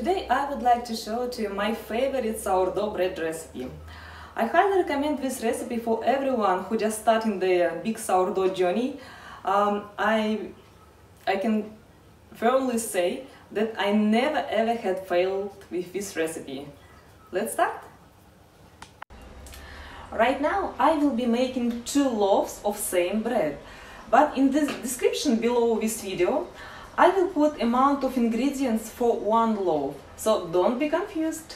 Today I would like to show to you my favorite sourdough bread recipe. I highly recommend this recipe for everyone who just starting their big sourdough journey. Um, I, I can firmly say that I never ever had failed with this recipe. Let's start! Right now I will be making two loaves of same bread. But in the description below this video I will put amount of ingredients for one loaf, so don't be confused.